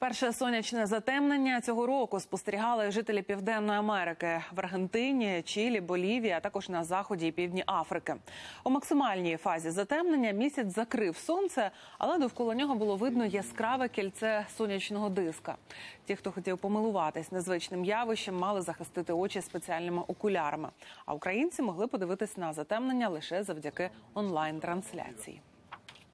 Перше сонячне затемнення цього року спостерігали жителі Південної Америки в Аргентині, Чилі, Болівії, а також на заході і півдні Африки. У максимальній фазі затемнення місяць закрив сонце, але довкола нього було видно яскраве кільце сонячного диска. Ті, хто хотів помилуватись незвичним явищем, мали захистити очі спеціальними окулярами. А українці могли подивитись на затемнення лише завдяки онлайн-трансляції.